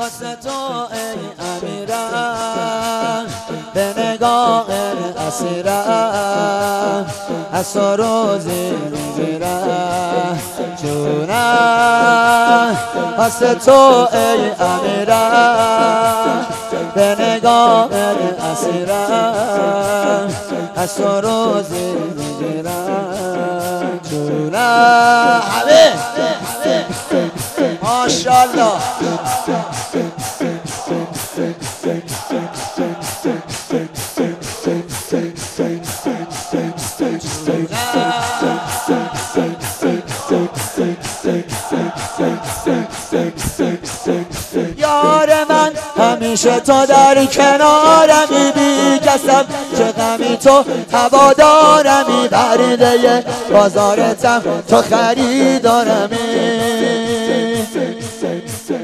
واسه تو ای امیرم به نگاه اسیرم از تو روزی می‌گیرم جونم واسه تو ای امیرم به نگاه اسیرم از تو روزی می‌گیرم جونم همه ماشاءالله همیشه تو در کنارمی بی کسم چه غمی تو هوادارمی؟ برده بازارتم تو خریدارمی.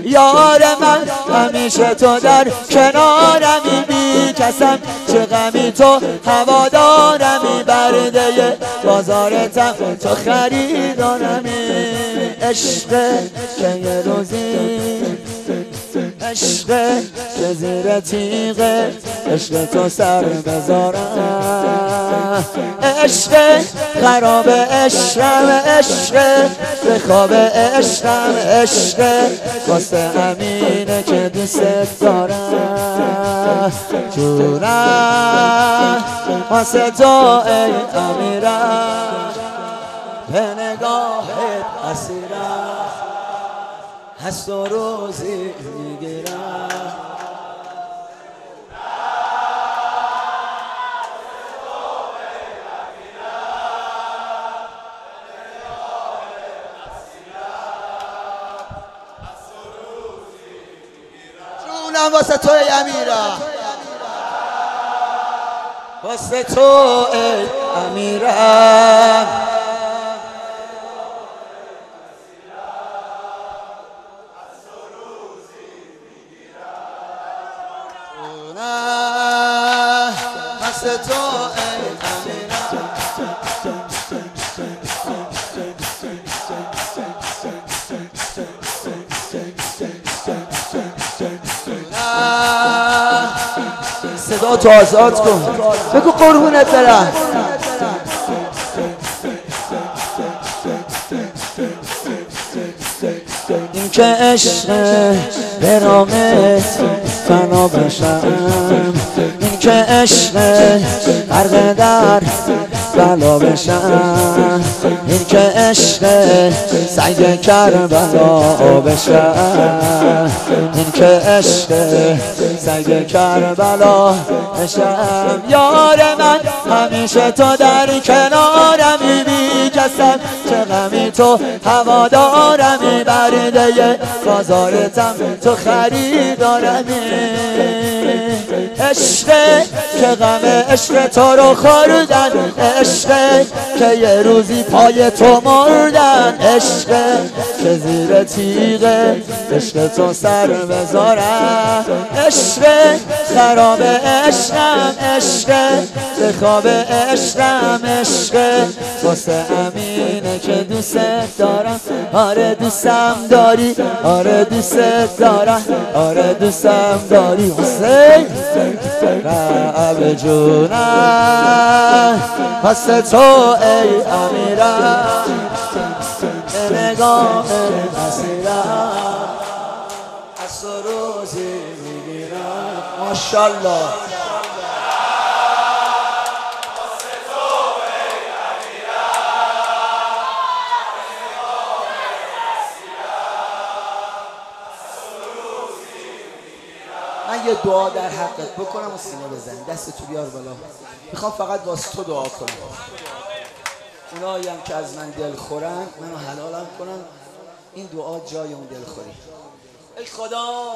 یار من همیشه تو در کنارمی بی کسم چه غمی تو هوادارمی؟ برده بازارتم تو خریدارمی. عشق که یه روزی عشق که زیر تیغه عشق تو سر بذارم عشق خراب عشقم عشق به خواب عشقم عشق واسه امینه که دوست دارم. جونم واسه تو ای امیرم. به نگاهت اسیرم. هست و روزی می‌گیرم. جونم واسه تو ای امیرم. واسه تو ای امیرم. صدا تو آزاد کن. بگو قربونت برم. این که عشق به فنا بشم. که عشق غرق در بلا بشم. این که عشق سعی کربلا بشم. این که عشق سعی کربلا بشم. یار من همیشه تو در کنارمی بی کسم چه غمی تو هوادارمی؟ برده بازارتم تو خریدارمی. عشق که غم عشق تو رو خوردن عشق که یه روزی پای تو مردن عشق که زیر تیغه عشق تو سر بذارم عشق خراب عشقم عشق به خواب عشقم عشق واسه امینه که دوست دارم آره دوستم داری آره دوست دارم آره دوستم داری حسین. رعب جونم واسه تو ای امیرم به نگاه اسیرم از روزی می‌گیرم ماشالله یه دعا در حقت بکنم و سینه بزنی. دست تو بیار بالا. می‌خوام فقط واسه تو دعا کنم. اونایی هم که از من دل خورن منو حلالم کنن. این دعا جای اون دل خوری. ای خدا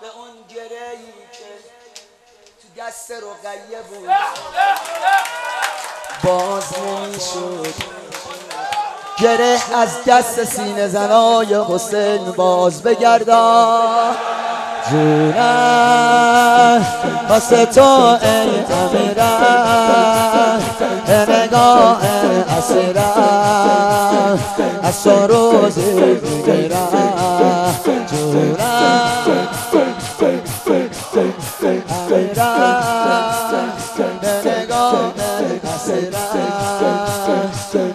به اون گرهی که تو دست رقیه بود. باز نمی‌شد. گره از دست سینه زنای حسین باز بگردان. جون است واسه تو ای امیره نگاه اسیره از تو روزی می‌گیره جون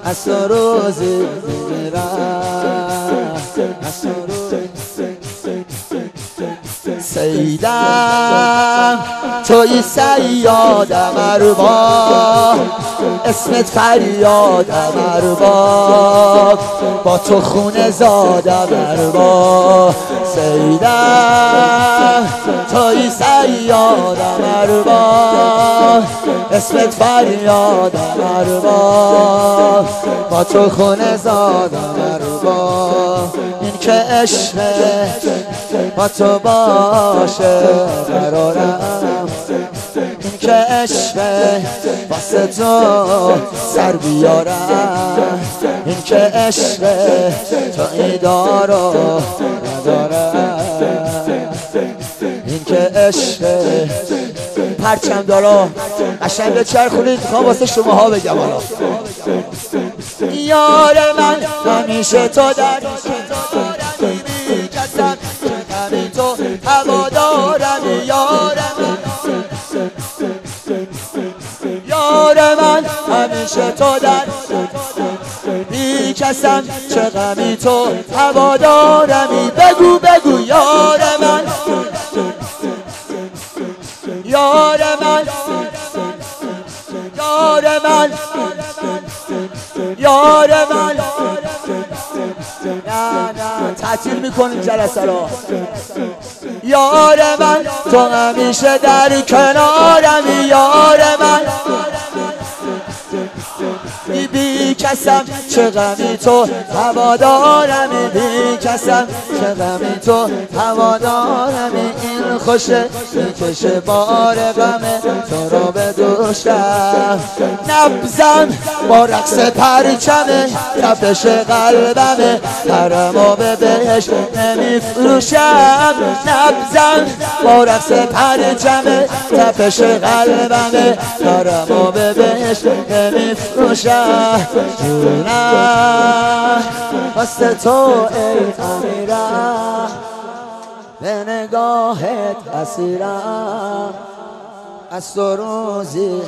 از تو روزی از تو سیدم توی سیادم ارباب. اسمت فریادم ارباب با تو خونه زادم ارباب سیدم توی سیادم ارباب اسمت فریادم ارباب با تو خونه زادم ارباب این که عشق با تو باشه قرارم. این که عشق واسه تو سر بیارم. این که عشق تو ایدارو ندارم. عشق پرچم دارا قشنگ به چرخونید می‌خوام واسه شما ها بگم حالا. یار من همیشه تو در کسم همین تو هوادارم یار من. یار من همیشه تو در بی کسم چه غمی تو هوادارمی بگو بگو یار من. یار من. یار من. یار من. نه می‌کنیم جلسه را یار من. تو همیشه در کنارمی یار من. بی کسم چه غمی تو هوادارمی بی کسم چه غمی تو هوادارمی این خوشه می‌کشه بار غمه تو رو به دوشم نبزم با رقص پرچمه تپش قلبمه حرمو به بهش نمیفروشم. نبزم با رقص پرچمه تپش قلبمه حرمو به بهش نمیفروشم. جونم واسه تو ای امیرم. به نگاهت اسیرم. از تو روزی